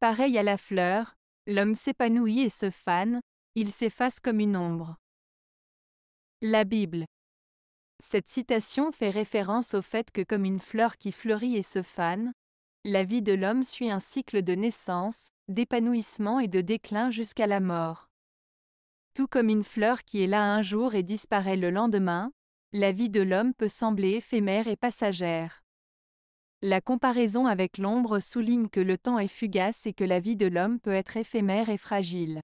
Pareil à la fleur, l'homme s'épanouit et se fane, il s'efface comme une ombre. La Bible. Cette citation fait référence au fait que comme une fleur qui fleurit et se fane, la vie de l'homme suit un cycle de naissance, d'épanouissement et de déclin jusqu'à la mort. Tout comme une fleur qui est là un jour et disparaît le lendemain, la vie de l'homme peut sembler éphémère et passagère. La comparaison avec l'ombre souligne que le temps est fugace et que la vie de l'homme peut être éphémère et fragile.